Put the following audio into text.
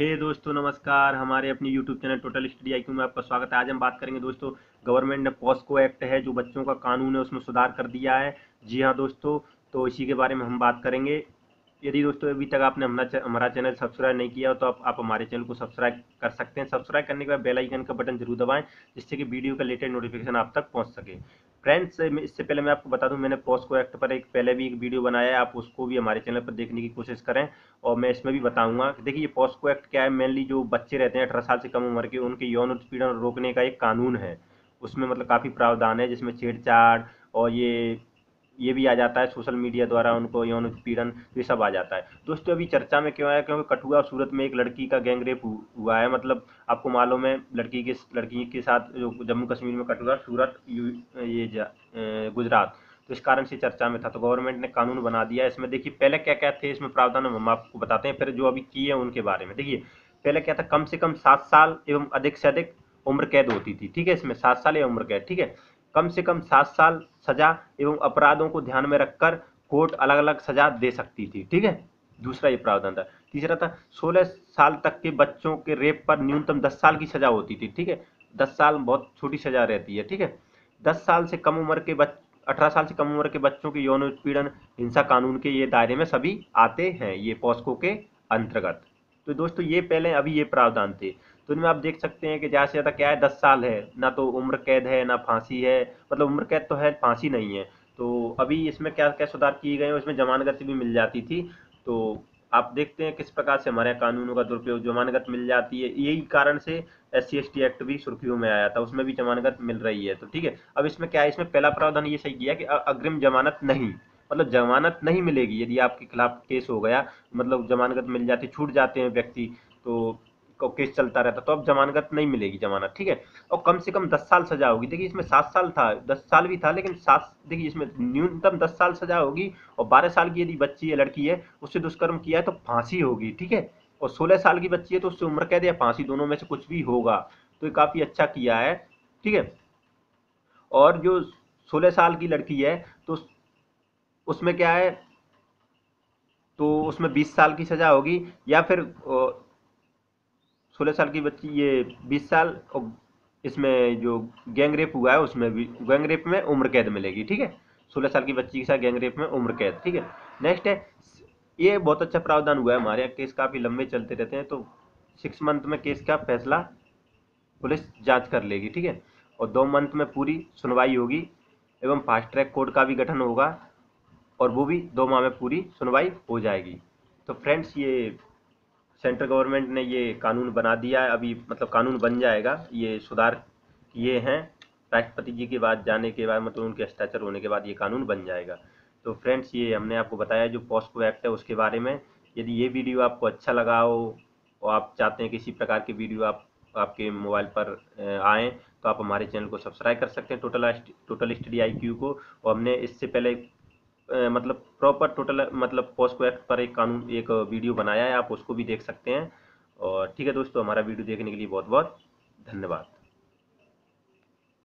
हे hey दोस्तों नमस्कार। हमारे अपने YouTube channel total study IQ में आपका स्वागत है। आज हम बात करेंगे दोस्तों गवर्नमेंट ने पॉस्को एक्ट है जो बच्चों का कानून है उसमें सुधार कर दिया है। जी हाँ दोस्तों तो इसी के बारे में हम बात करेंगे। यदि दोस्तों अभी तक आपने हमारा हमारा चैनल सब्सक्राइब नहीं किया तो आप, आप हमारे चैनल को सब्सक्राइब कर सकते हैं। सब्सक्राइब करने के बाद बेल आइकन का बटन ज़रूर दबाएँ जिससे कि वीडियो का लेटेस्ट नोटिफिकेशन आप तक पहुँच सके। फ्रेंड्स इससे पहले मैं आपको बता दूँ, मैंने पॉस्को एक्ट पर एक पहले भी एक वीडियो बनाया है, आप उसको भी हमारे चैनल पर देखने की कोशिश करें, और मैं इसमें भी बताऊँगा देखिए, ये पॉस्को एक्ट क्या है मेनली जो बच्चे रहते हैं, अठारह साल से कम उम्र के, उनके यौन उत्पीड़न रोकने का एक कानून है। उसमें मतलब काफ़ी प्रावधान है, जिसमें छेड़छाड़ और ये ये भी आ जाता है सोशल मीडिया द्वारा उनको यौन उत्पीड़न ये सब आ जाता है। दोस्तों, अभी चर्चा में क्यों आया? क्योंकि कठुआ सूरत में एक लड़की का गैंगरेप हुआ है। मतलब आपको मालूम है, लड़की के लड़की के साथ जो जम्मू कश्मीर में कठुआ सूरत, ये गुजरात। तो इस कारण से चर्चा में था। तो गवर्नमेंट ने कानून बना दिया। इसमें देखिए, पहले क्या क्या थे, इसमें प्रावधान हम आपको बताते हैं। फिर जो अभी किए हैं, उनके बारे में। देखिए, पहले क्या था? कम से कम सात साल एवं अधिक से अधिक उम्र कैद होती थी। ठीक है, इसमें सात साल या उम्र कैद, ठीक है? कम से कम सात साल सजा एवं अपराधों को ध्यान में रखकर कोर्ट अलग अलग सजा दे सकती थी। ठीक है? दूसरा ये प्रावधान था। तीसरा था, सोलह साल तक के बच्चों के रेप पर न्यूनतम दस साल की सजा होती थी। ठीक है? दस साल बहुत छोटी सजा रहती है। ठीक है? दस साल से कम उम्र के बच, अठारह साल से कम उम्र के बच्चों के यौन उत्पीड़न, हिंसा कानून के ये दायरे में सभी आते हैं, ये पॉस्को के अंतर्गत। तो दोस्तों, ये पहले अभी ये प्रावधान थे। तो इनमें आप देख सकते हैं कि ज़्यादा से ज़्यादा क्या है, दस साल है। ना तो उम्र कैद है, ना फांसी है। मतलब उम्र कैद तो है, फांसी नहीं है। तो अभी इसमें क्या क्या सुधार किए गए हैं? उसमें जमानत भी मिल जाती थी। तो आप देखते हैं किस प्रकार से हमारे कानूनों का दुरुपयोग जमानत मिल जाती है। यही कारण से एस सी एक्ट भी सुर्खियों में आया था। उसमें भी जमानत मिल रही है। तो ठीक है, अब इसमें क्या है? इसमें पहला प्रावधान ये सही किया कि अग्रिम जमानत नहीं। मतलब जमानत नहीं मिलेगी। यदि आपके खिलाफ केस हो गया मतलब जमानत मिल जाती, छूट जाते हैं व्यक्ति तो केस चलता रहता तो अब जमानत नहीं मिलेगी जमानत, ठीक है? और कम से कम दस साल सजा होगी। देखिए, इसमें सात साल था, दस साल भी था, लेकिन सात, देखिए, इसमें न्यूनतम दस साल सजा होगी और बारह साल की यदि बच्ची है, लड़की है, उससे दुष्कर्म किया है तो फांसी होगी, ठीक है? और सोलह साल की बच्ची है तो उससे उम्र कैद या फांसी, दोनों में से कुछ भी होगा तो ये काफ़ी अच्छा किया है, ठीक है? और जो सोलह साल की लड़की है तो उसमें क्या है? तो उसमें बीस साल की सज़ा होगी, या फिर सोलह साल की बच्ची, ये बीस साल, और इसमें जो गैंग रेप हुआ है, उसमें भी, गैंग रेप में उम्र कैद मिलेगी, ठीक है? सोलह साल की बच्ची के साथ गैंग रेप में उम्र कैद, ठीक है? नेक्स्ट है, ये बहुत अच्छा प्रावधान हुआ है हमारे यहाँ, केस काफ़ी लंबे चलते रहते हैं तो सिक्स मंथ में केस का फैसला पुलिस जाँच कर लेगी, ठीक है? और दो मंथ में पूरी सुनवाई होगी, एवं फास्ट ट्रैक कोर्ट का भी गठन होगा और वो भी दो माह में पूरी सुनवाई हो जाएगी। तो फ्रेंड्स ये सेंट्रल गवर्नमेंट ने ये कानून बना दिया है। अभी मतलब कानून बन जाएगा। ये सुधार किए हैं। राष्ट्रपति जी के बाद जाने के बाद मतलब उनके हस्ताक्षर होने के बाद ये कानून बन जाएगा। तो फ्रेंड्स ये हमने आपको बताया जो पॉस्को एक्ट है उसके बारे में। यदि ये वीडियो आपको अच्छा लगा हो और आप चाहते हैं किसी प्रकार की वीडियो आप, आपके मोबाइल पर आएँ तो आप हमारे चैनल को सब्सक्राइब कर सकते हैं। टोटल टोटल स्टडी आईक्यू को। और हमने इससे पहले मतलब प्रॉपर टोटल मतलब पोस्को एक्ट पर एक कानून, एक वीडियो बनाया है, आप उसको भी देख सकते हैं। और ठीक है दोस्तों, हमारा वीडियो देखने के लिए बहुत बहुत धन्यवाद।